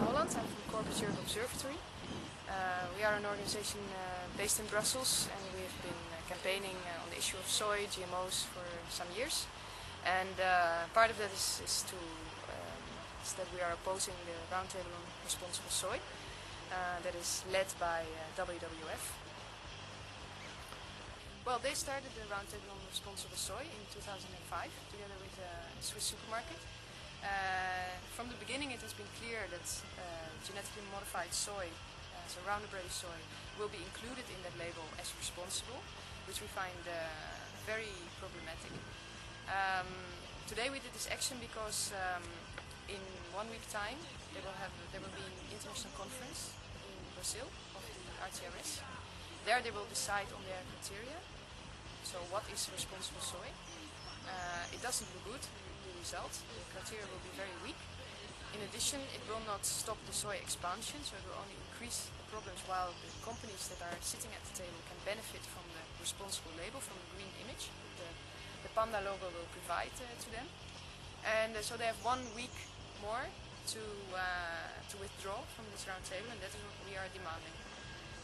Holland. I'm from Corporate Europe Observatory. Uh, we are an organization uh, based in Brussels and we have been uh, campaigning uh, on the issue of soy, GMOs for some years. And part of that is, is to um, is that we are opposing the roundtable on responsible soy that is led by WWF. Well, they started the roundtable on responsible soy in 2005 together with a Swiss supermarket. Uh, from the beginning it has been clear that uh, genetically modified soy, uh, so Roundup Ready soy, will be included in that label as responsible, which we find very problematic. Um, today we did this action because um, in one week time there will, have, there will be an international conference in Brazil of the RTRS. There they will decide on their criteria, so what is responsible soy. Uh, it doesn't look good, the result. The criteria will be very weak. In addition, it will not stop the soy expansion, so it will only increase the problems while the companies that are sitting at the table can benefit from the responsible label, from the green image the, the panda logo will provide uh, to them. And uh, so they have one week more to, uh, to withdraw from this roundtable, and that is what we are demanding.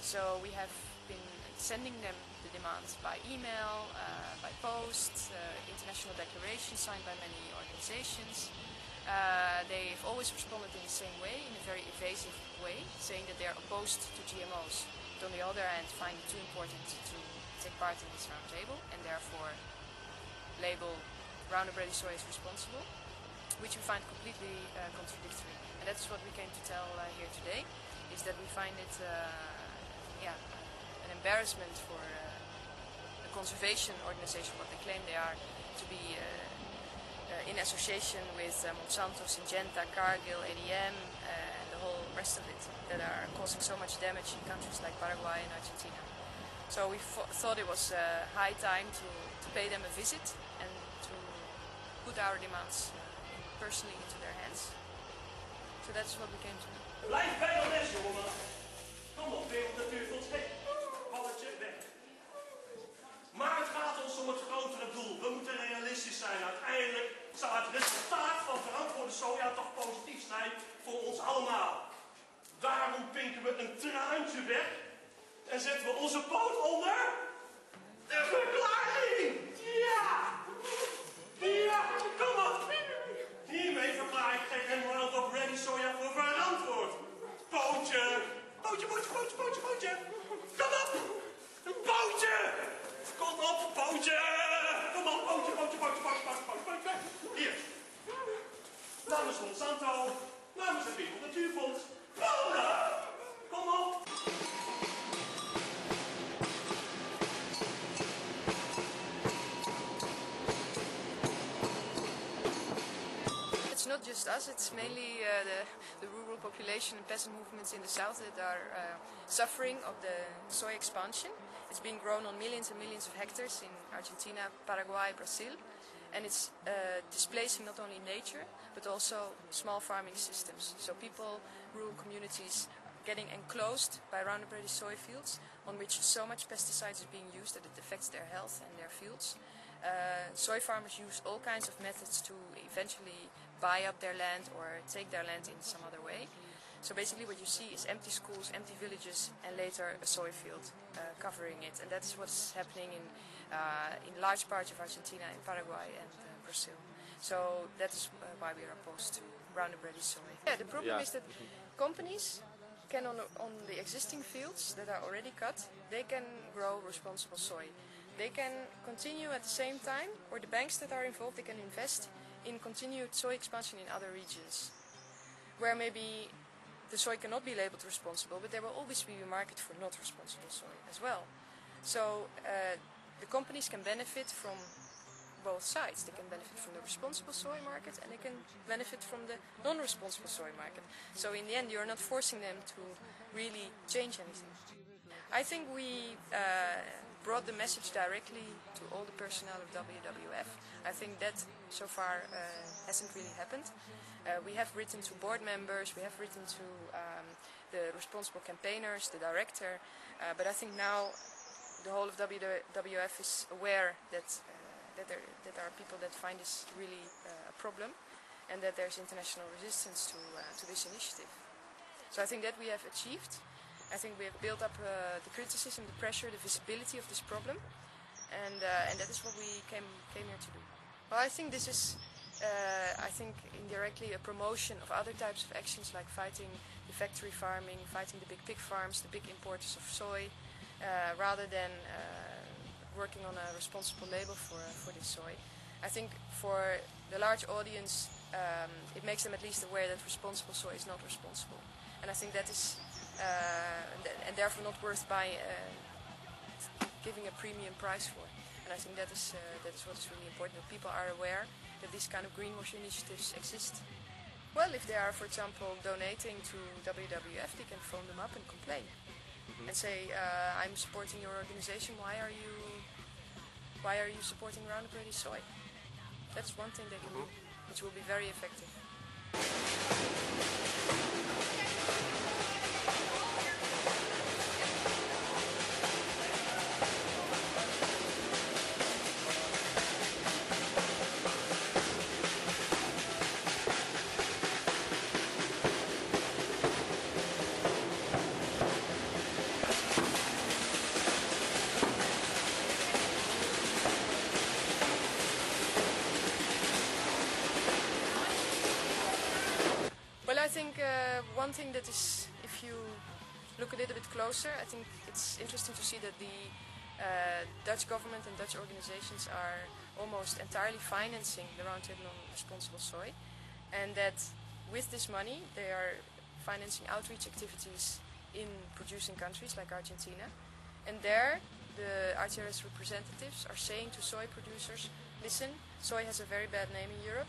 So we have been sending them the demands by email, uh, by post, uh, international declarations signed by many organizations. Uh, they've always responded in the same way, in a very evasive way, saying that they're opposed to GMOs, but on the other hand find it too important to take part in this roundtable and therefore label Roundup Ready soy as responsible, which we find completely uh, contradictory. And that's what we came to tell here today, is that we find it yeah, an embarrassment for uh, a conservation organization, what they claim they are, to be uh, uh, in association with Monsanto, Syngenta, Cargill, ADM, and the whole rest of it that are causing so much damage in countries like Paraguay and Argentina. So we thought it was high time to, to pay them a visit and to put our demands personally into their hands. So that's what we came to. Weg en zetten we onze poot onder de verklaring. Ja! Ja, kom op! Hiermee verklaar ik geen World of Ready soja voor verantwoord. Pootje! Pootje, pootje, pootje, pootje, pootje! Not just us, it's mainly uh, the, the rural population and peasant movements in the south that are uh, suffering of the soy expansion. It's being grown on millions and millions of hectares in Argentina, Paraguay, Brazil, and it's uh, displacing not only nature but also small farming systems. So people, rural communities, getting enclosed by Roundup Ready soy fields on which so much pesticides is being used that it affects their health and their fields. Uh, soy farmers use all kinds of methods to eventually buy up their land or take their land in some other way. So basically what you see is empty schools, empty villages and later a soy field uh, covering it. And that's what's happening in, uh, in large parts of Argentina, in Paraguay and uh, Brazil. So that is uh, why we are opposed to Roundup Ready soy. Yeah, the problem yeah. is that companies can on, on the existing fields that are already cut, they can grow responsible soy. They can continue at the same time, or the banks that are involved, they can invest in continued soy expansion in other regions, where maybe the soy cannot be labeled responsible, but there will always be a market for not responsible soy as well. So uh, the companies can benefit from both sides. They can benefit from the responsible soy market and they can benefit from the non-responsible soy market. So in the end, you're not forcing them to really change anything. I think we uh, brought the message directly to all the personnel of WWF. I think that so far uh, hasn't really happened. Uh, we have written to board members, we have written to um, the responsible campaigners, the director, uh, but I think now the whole of WWF is aware that, uh, that, there, that there are people that find this really uh, a problem and that there's international resistance to, uh, to this initiative. So I think that we have achieved. I think we have built up uh, the criticism, the pressure, the visibility of this problem, and, uh, and that is what we came, came here to do. Well, I think this is, uh, I think, indirectly a promotion of other types of actions like fighting the factory farming, fighting the big pig farms, the big importers of soy, uh, rather than uh, working on a responsible label for, for this soy. I think for the large audience, um, it makes them at least aware that responsible soy is not responsible. And I think that is, uh, and therefore not worth by uh, giving a premium price for. And I think that is, uh, that is what is really important, that people are aware that these kind of greenwash initiatives exist. Well, if they are, for example, donating to WWF, they can phone them up and complain. Mm -hmm. And say, uh, I'm supporting your organization, why are you why are you supporting Roundup Ready soy? That's one thing they can do, which will be very effective. I think uh, one thing that is, if you look a little bit closer, I think it's interesting to see that the uh, Dutch government and Dutch organizations are almost entirely financing the Roundtable on Responsible Soy, and that with this money they are financing outreach activities in producing countries like Argentina, and there the RTRS representatives are saying to soy producers, listen, soy has a very bad name in Europe,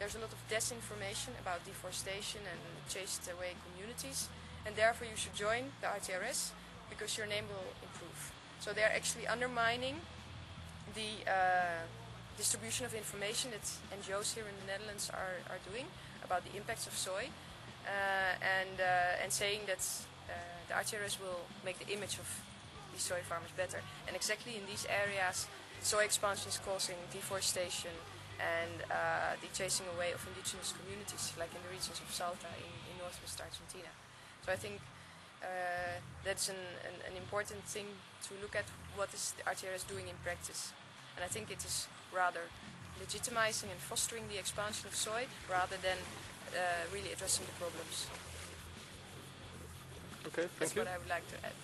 there's a lot of disinformation about deforestation and chased away communities, and therefore you should join the RTRS because your name will improve. So they're actually undermining the uh, distribution of information that NGOs here in the Netherlands are, are doing about the impacts of soy, uh, and, uh, and saying that uh, the RTRS will make the image of these soy farmers better. And exactly in these areas, soy expansion is causing deforestation, and uh, the chasing away of indigenous communities, like in the regions of Salta in, in northwest Argentina. So I think uh, that's an, an, an, important thing to look at what is the RTRS doing in practice. And I think it is rather legitimizing and fostering the expansion of soy rather than uh, really addressing the problems. Okay, thank That's you. what I would like to add.